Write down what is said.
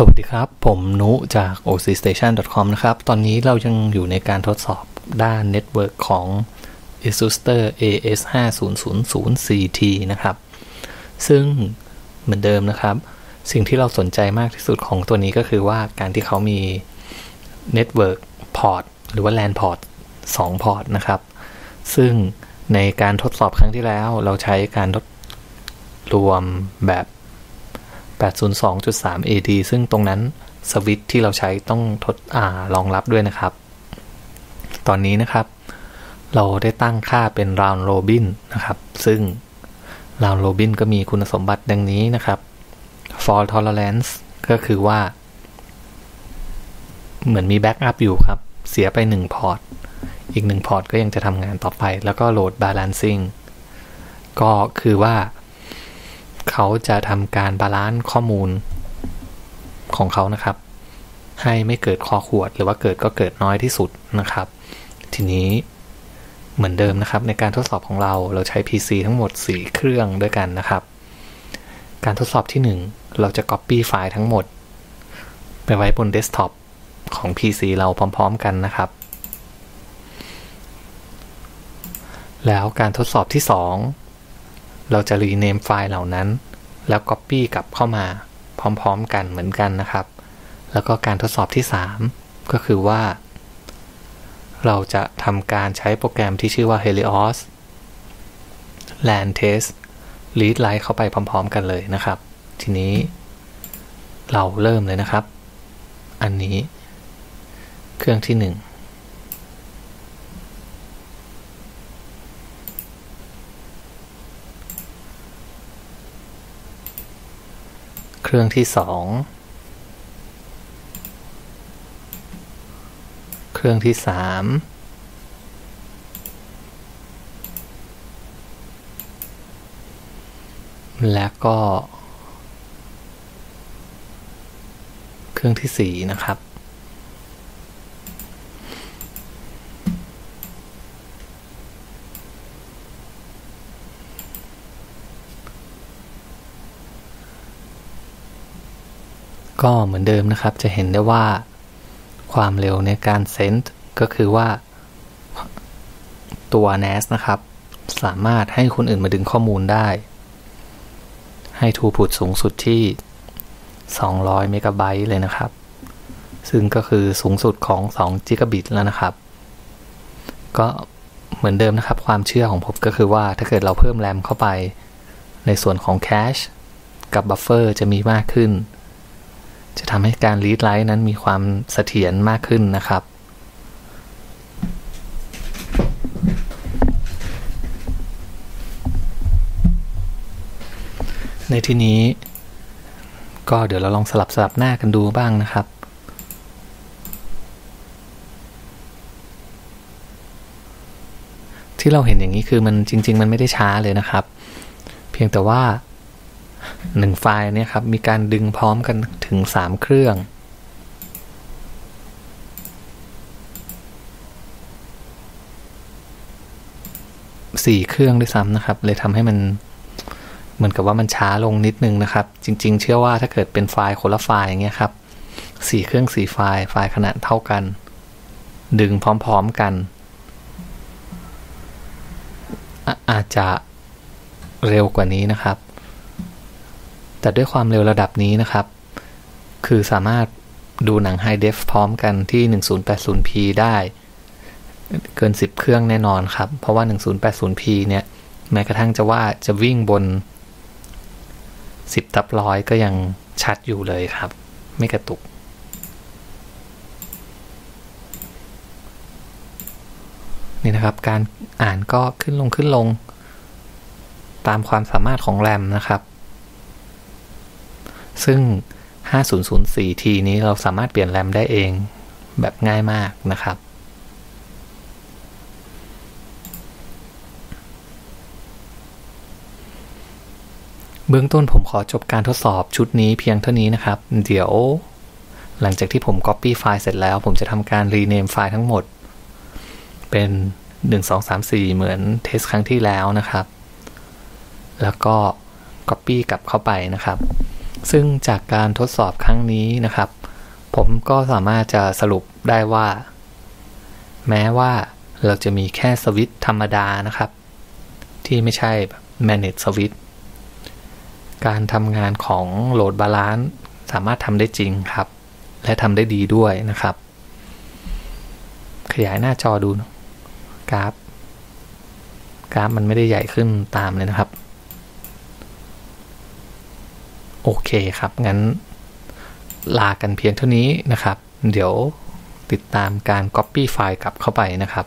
สวัสดีครับ ผมนุจาก ocstation.com นะครับ ตอนนี้เรายังอยู่ในการทดสอบด้านเน็ตเวิร์กของ ASUSTER AS5000CT นะครับ ซึ่งเหมือนเดิมนะครับ สิ่งที่เราสนใจมากที่สุดของตัวนี้ก็คือว่าการที่เขามี Network Port หรือว่า LAN Port 2 port นะครับ ซึ่งในการทดสอบครั้งที่แล้วเราใช้การทดรวมแบบ 802.3 AD ซึ่งตรงนั้นสวิตที่เราใช้ต้องทดอ่ารองรับด้วยนะครับ ตอนนี้นะครับ เราได้ตั้งค่าเป็น round robin นะครับ ซึ่ง round robin ก็มีคุณสมบัติดังนี้นะครับ fault tolerance ก็คือว่า เหมือนมี backup อยู่ครับ เสียไป 1 port อีก 1 port ก็ยังจะทำงานต่อไป แล้วก็ load balancing ก็คือว่า เขาจะทำการ balance ข้อมูลของเขานะครับ ให้ไม่เกิดคอขวด หรือว่าเกิดก็เกิดน้อยที่สุดนะครับ ทีนี้เหมือนเดิมนะครับ ในการทดสอบของเราเราใช้ PC ทั้งหมด 4 เครื่องด้วยกันนะครับ การทดสอบที่ 1 เราจะ Copy ไฟล์ทั้งหมด ไปไว้บนเดสก์ท็อปของ PC เราพร้อม ๆ กันนะครับ แล้วการทดสอบที่ 2 เราจะรีเนมไฟล์เหล่านั้น แล้ว Copy กลับเข้ามาพร้อมๆกันเหมือนกันนะครับ แล้วก็การทดสอบที่ 3 ก็คือว่า เราจะทำการใช้โปรแกรมที่ชื่อว่า Helios LAN Test Read Write เข้าไปพร้อม ๆ กันเลยนะครับ ทีนี้ เราเริ่มเลยนะครับ อันนี้ เครื่องที่ 1 เครื่องที่สอง เครื่องที่สามและก็ เครื่องที่สี่นะครับ ก็เหมือนเดิมนะครับจะเห็นได้ว่าความเร็วในการเซนต์ก็คือว่าตัว NAS นะครับ สามารถให้คนอื่นมาดึงข้อมูลได้ ให้ throughput สูงสุดที่ 200 เมกะไบต์เลยนะครับ ซึ่งก็คือสูงสุดของ2จิกะบิตแล้วนะครับ ก็เหมือนเดิมนะครับ ความเชื่อของผมก็คือว่าถ้าเกิดเราเพิ่มแรมเข้าไป ในส่วนของ cache กับ buffer จะมีมากขึ้น จะทำให้การ read write นั้นมีความเสถียรมากขึ้นนะครับ ในที่นี้ ก็เดี๋ยวเราลองสลับสลับหน้ากันดูบ้างนะครับที่เราเห็นอย่างนี้คือมันจริง ๆ มันไม่ได้ช้าเลยนะครับ เพียงแต่ว่า หนึ่งไฟล์เนี่ยครับ มีการดึงพร้อมกันถึง 3 เครื่อง สี่เครื่องด้วยซ้ำนะครับ เลยทำให้มันเหมือนกับว่ามันช้าลงนิดนึงนะครับ จริง ๆ เชื่อว่าถ้าเกิดเป็นไฟล์คนละไฟล์อย่างเงี้ยครับสี่เครื่องสี่ไฟล์ไฟล์ขนาดเท่ากัน ดึงพร้อมๆกันอาอาจจะเร็วกว่านี้นะครับ แต่ด้วยความเร็วระดับนี้นะครับ คือสามารถดูหนัง High Def พร้อมกันที่ 1080p ได้ เกิน 10 เครื่องแน่นอนครับ เพราะว่า 1080p เนี่ย แม้กระทั่งจะว่าจะวิ่งบน 10ทับร้อยก็ยังชัดอยู่เลยครับ ไม่กระตุก นี่นะครับ การอ่านก็ขึ้นลงขึ้นลง ตามความสามารถของแรมนะครับ ซึ่ง 5004T นี้เราสามารถเปลี่ยนแรมได้เองแบบง่ายมากนะครับ เบื้องต้นผมขอจบการทดสอบชุดนี้เพียงเท่านี้นะครับ เดี๋ยว หลังจากที่ผม Copy ไฟล์เสร็จแล้ว ผมจะทำการ Rename ไฟล์ทั้งหมด เป็น 1 2 3 4 เหมือนเทสครั้งที่แล้วนะครับ แล้วก็ Copy กลับเข้าไปนะครับ ซึ่งจากการทดสอบครั้งนี้นะครับ ผมก็สามารถจะสรุปได้ว่า แม้ว่าเราจะมีแค่สวิตธรรมดานะครับ ที่ไม่ใช่แบบ manage switch การทำงานของ load balance สามารถทำได้จริงครับ และทำได้ดีด้วยนะครับ ขยายหน้าจอดูกราฟ กราฟมันไม่ได้ใหญ่ขึ้นตามเลยนะครับ โอเคครับ งั้นลากันเพียงเท่านี้นะครับ เดี๋ยวติดตามการ Copy ไฟล์กลับเข้าไปนะครับ